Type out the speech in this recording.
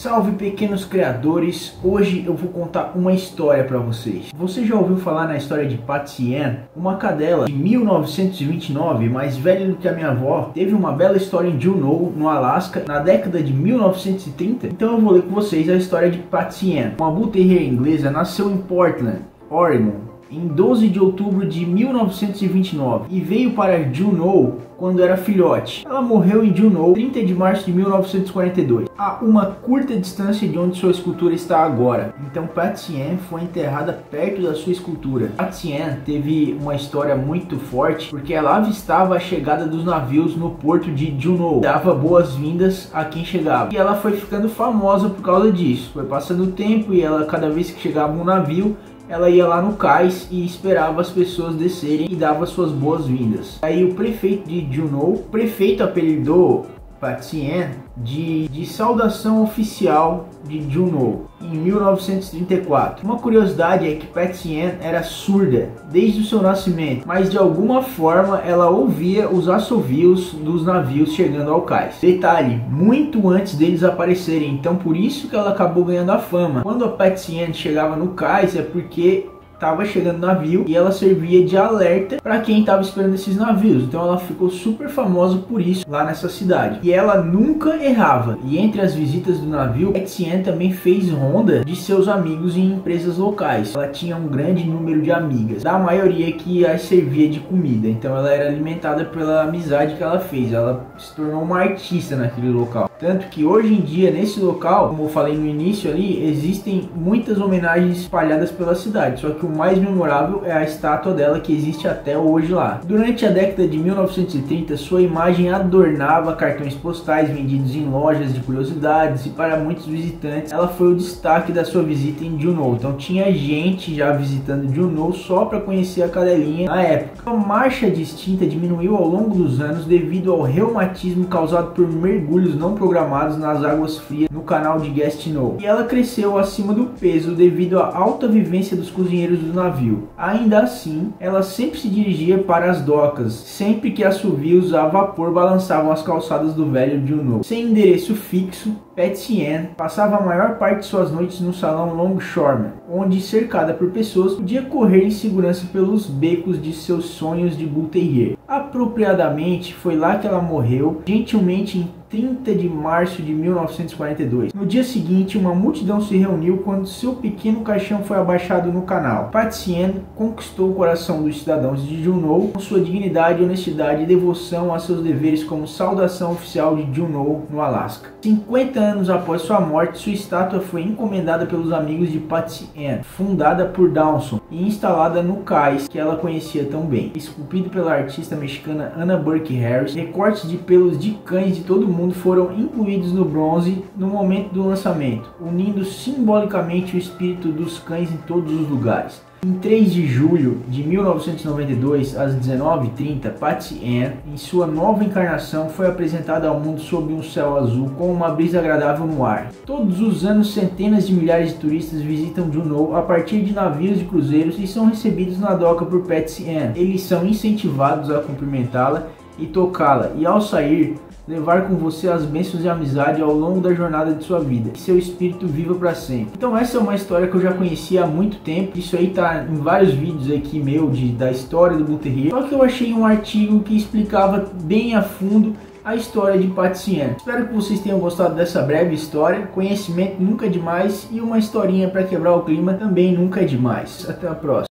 Salve pequenos criadores! Hoje eu vou contar uma história para vocês. Você já ouviu falar na história de Patsy Uma cadela de 1929, mais velha do que a minha avó, teve uma bela história em Juneau, no Alasca, na década de 1930? Então eu vou ler com vocês a história de Patsy Uma Bull Terrier inglesa nasceu em Portland, Oregon, em 12 de outubro de 1929 e veio para Juneau quando era filhote. Ela morreu em Juneau 30 de março de 1942, a uma curta distância de onde sua escultura está agora. Então Patien foi enterrada perto da sua escultura. Patien teve uma história muito forte porque ela avistava a chegada dos navios no porto de Juneau, dava boas-vindas a quem chegava. E ela foi ficando famosa por causa disso. Foi passando o tempo e ela cada vez que chegava um navio, ela ia lá no cais e esperava as pessoas descerem e dava suas boas-vindas. Aí o prefeito de Juneau, prefeito apelidou Patien de, de saudação oficial de Juneau em 1934. Uma curiosidade é que Patien era surda desde o seu nascimento, mas de alguma forma ela ouvia os assovios dos navios chegando ao cais. Detalhe, muito antes deles aparecerem, então por isso que ela acabou ganhando a fama. Quando a Patien chegava no cais é porque estava chegando navio e ela servia de alerta para quem estava esperando esses navios. Então ela ficou super famosa por isso lá nessa cidade. E ela nunca errava. E entre as visitas do navio, Etienne também fez ronda de seus amigos em empresas locais. Ela tinha um grande número de amigas, da maioria que as servia de comida. Então ela era alimentada pela amizade que ela fez. Ela se tornou uma artista naquele local. Tanto que hoje em dia, nesse local, como eu falei no início ali, existem muitas homenagens espalhadas pela cidade. Só que o mais memorável é a estátua dela que existe até hoje lá. Durante a década de 1930, sua imagem adornava cartões postais vendidos em lojas de curiosidades e para muitos visitantes, ela foi o destaque da sua visita em Juneau. Então tinha gente já visitando Juneau só para conhecer a cadelinha na época. A marcha distinta diminuiu ao longo dos anos devido ao reumatismo causado por mergulhos não programados nas águas frias no canal de Gastineau. E ela cresceu acima do peso devido à alta vivência dos cozinheiros do navio. Ainda assim, ela sempre se dirigia para as docas, sempre que assovios a vapor balançavam as calçadas do velho Juneau. Sem endereço fixo, Petien passava a maior parte de suas noites no salão Longshoreman, onde, cercada por pessoas, podia correr em segurança pelos becos de seus sonhos de Terrier. Apropriadamente, foi lá que ela morreu, gentilmente em 30 de março de 1942. No dia seguinte, uma multidão se reuniu quando seu pequeno caixão foi abaixado no canal. Patien conquistou o coração dos cidadãos de Juneau com sua dignidade, honestidade e devoção a seus deveres como saudação oficial de Juneau, no Alasca. 50 anos após sua morte, sua estátua foi encomendada pelos amigos de Patien, fundada por Dawson e instalada no cais que ela conhecia tão bem. Esculpido pela artista mexicana Anna Burke Harris, recortes de pelos de cães de todo mundo foram incluídos no bronze no momento do lançamento, unindo simbolicamente o espírito dos cães em todos os lugares. Em 3 de julho de 1992, às 19h30, Patsy Ann, em sua nova encarnação, foi apresentada ao mundo sob um céu azul com uma brisa agradável no ar. Todos os anos, centenas de milhares de turistas visitam Juneau a partir de navios de cruzeiros e são recebidos na doca por Patsy Ann. Eles são incentivados a cumprimentá-la e tocá-la, e ao sair, levar com você as bênçãos de amizade ao longo da jornada de sua vida. Que seu espírito viva para sempre. Então essa é uma história que eu já conhecia há muito tempo. Isso aí tá em vários vídeos aqui meu de, da história do Bull Só que eu achei um artigo que explicava bem a fundo a história de Paticiano. Espero que vocês tenham gostado dessa breve história. Conhecimento nunca é demais e uma historinha para quebrar o clima também nunca é demais. Até a próxima.